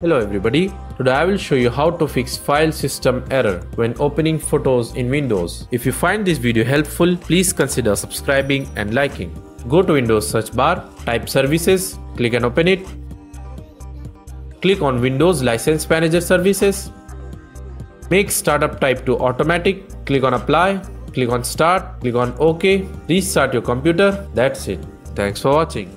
Hello everybody, today I will show you how to fix file system error when opening photos in Windows. If you find this video helpful, please consider subscribing and liking. Go to Windows search bar, type services, click and open it. Click on Windows License Manager Services. Make startup type to automatic, click on apply, click on start, click on OK, restart your computer, that's it. Thanks for watching.